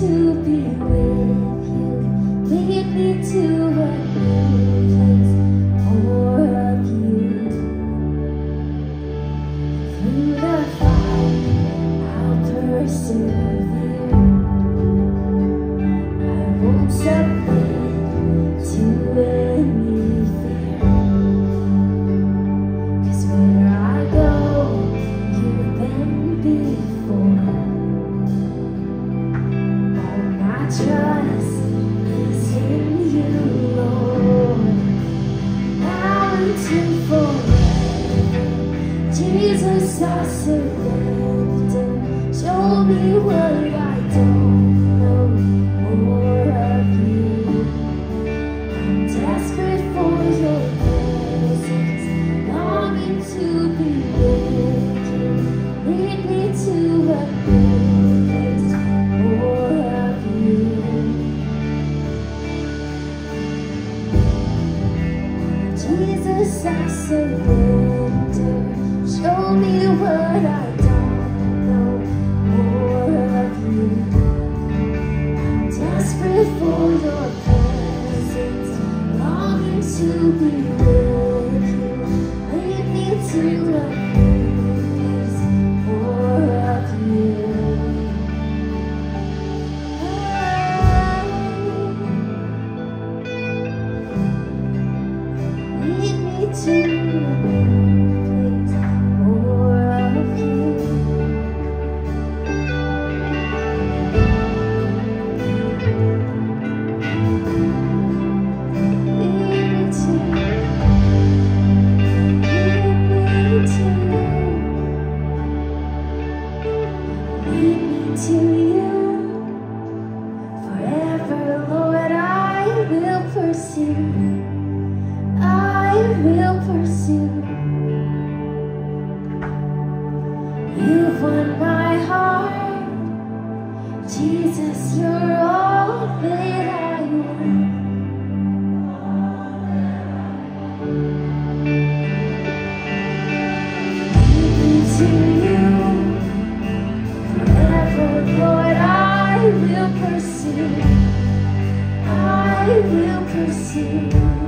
to be with. I surrendered Show me what I don't know more of you I'm desperate for your presence Longing to be with you Lead me to a place more of you Jesus, I surrender. to be good. Lead me to place Lead me to I will pursue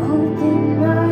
Open my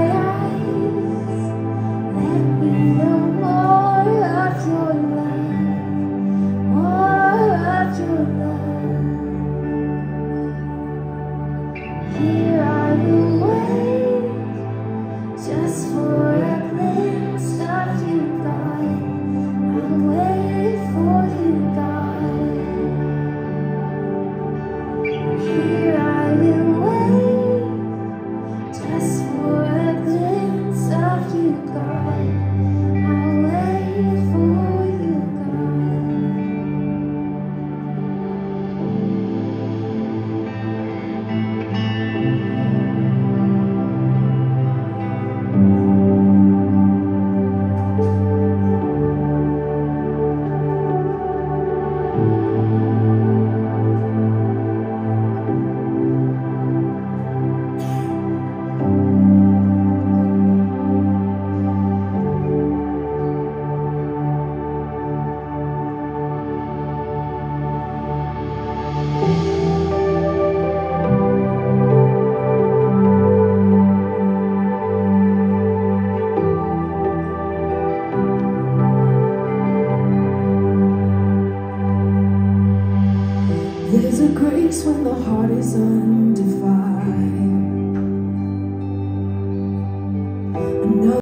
when the heart is undefined.